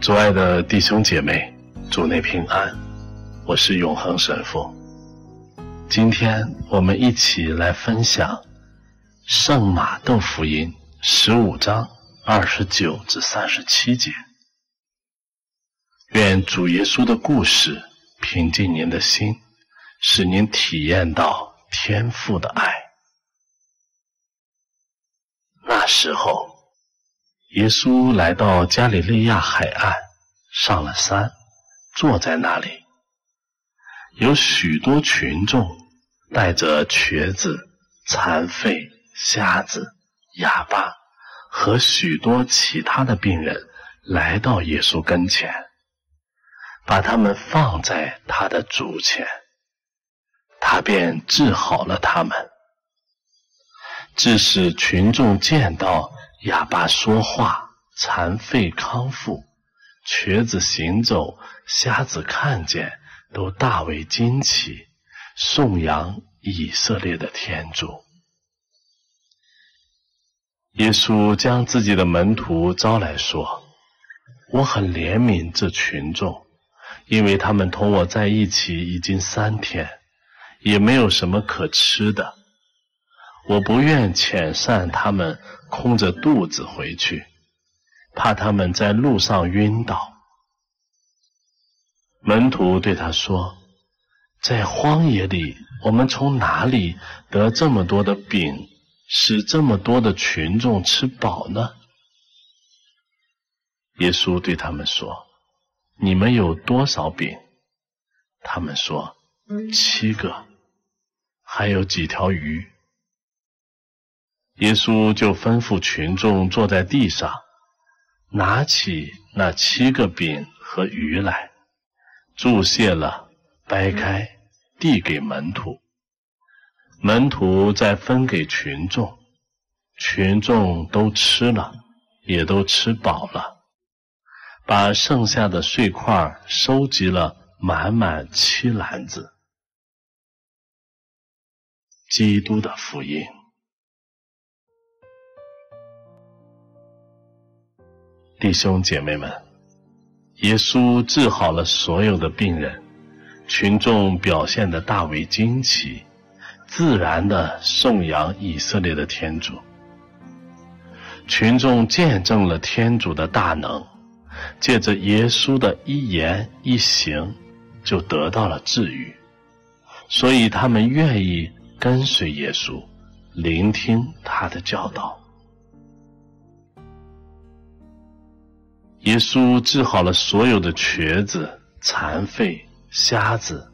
主爱的弟兄姐妹，主内平安，我是永恒神父。今天我们一起来分享《圣马窦福音》十五章二十九至三十七节。愿主耶稣的故事平静您的心，使您体验到天父的爱。那时候。耶稣来到加里利亚海岸，上了山，坐在那里。有许多群众带着瘸子、残废、瞎子、哑巴和许多其他的病人来到耶稣跟前，把他们放在他的足前，他便治好了他们。致使群众见到。哑巴说话，残废康复，瘸子行走，瞎子看见，都大为惊奇，颂扬以色列的天主。耶稣将自己的门徒招来说：“我很怜悯这群众，因为他们同我在一起已经三天，也没有什么可吃的。我不愿遣散他们。”空着肚子回去，怕他们在路上晕倒。门徒对他说：“在荒野里，我们从哪里得这么多的饼，使这么多的群众吃饱呢？”耶稣对他们说：“你们有多少饼？”他们说：“七个，还有几条鱼。”耶稣就吩咐群众坐在地上，拿起那七个饼和鱼来，注谢了，掰开，递给门徒。门徒再分给群众，群众都吃了，也都吃饱了，把剩下的碎块收集了满满七篮子。基督的福音。弟兄姐妹们，耶稣治好了所有的病人，群众表现的大为惊奇，自然的颂扬以色列的天主。群众见证了天主的大能，借着耶稣的一言一行，就得到了治愈，所以他们愿意跟随耶稣，聆听他的教导。耶稣治好了所有的瘸子、残废、瞎子、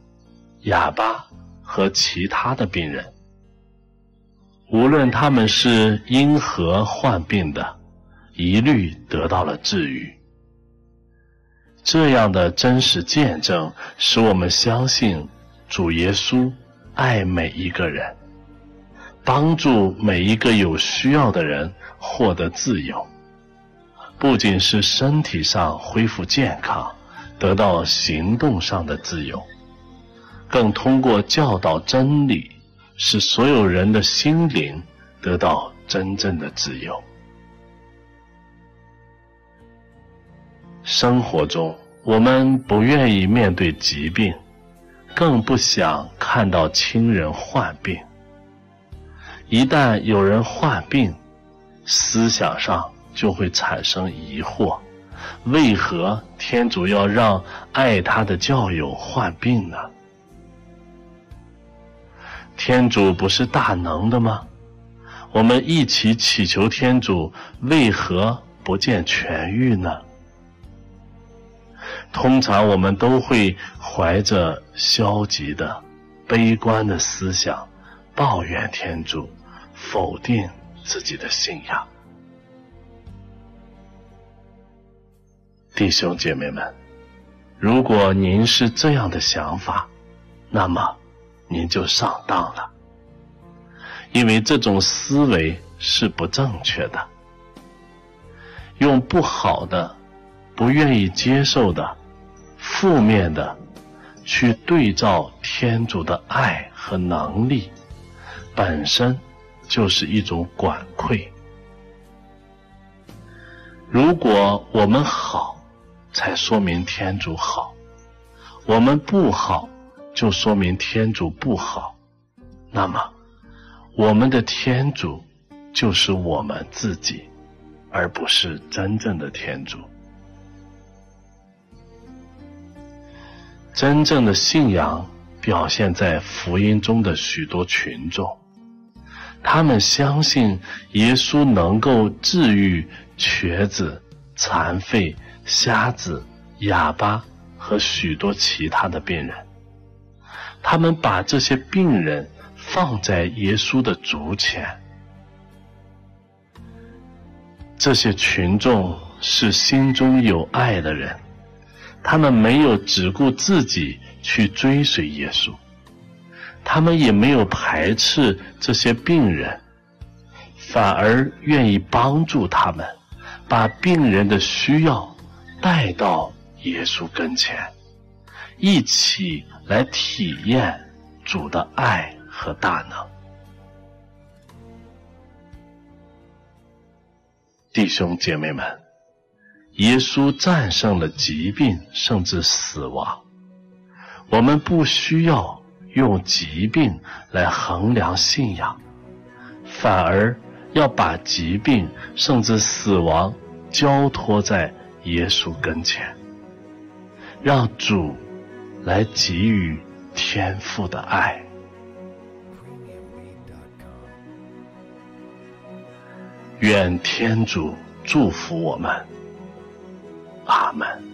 哑巴和其他的病人，无论他们是因何患病的，一律得到了治愈。这样的真实见证，使我们相信主耶稣爱每一个人，帮助每一个有需要的人获得自由。不仅是身体上恢复健康，得到行动上的自由，更通过教导真理，使所有人的心灵得到真正的自由。生活中，我们不愿意面对疾病，更不想看到亲人患病。一旦有人患病，思想上。就会产生疑惑：为何天主要让爱他的教友患病呢？天主不是大能的吗？我们一起祈求天主，为何不见痊愈呢？通常我们都会怀着消极的、悲观的思想，抱怨天主，否定自己的信仰。弟兄姐妹们，如果您是这样的想法，那么您就上当了，因为这种思维是不正确的。用不好的、不愿意接受的、负面的去对照天主的爱和能力，本身就是一种管窥。如果我们好，才说明天主好；我们不好，就说明天主不好。那么，我们的天主就是我们自己，而不是真正的天主。真正的信仰表现在福音中的许多群众，他们相信耶稣能够治愈瘸子、残废、瞎子、哑巴和许多其他的病人。他们把这些病人放在耶稣的足前。这些群众是心中有爱的人。他们没有只顾自己去追随耶稣，他们也没有排斥这些病人，反而愿意帮助他们，把病人的需要带到耶稣跟前，一起来体验主的爱和大能。弟兄姐妹们。耶稣战胜了疾病，甚至死亡。我们不需要用疾病来衡量信仰，反而要把疾病甚至死亡交托在耶稣跟前，让主来给予天父的爱。愿天主祝福我们。阿门。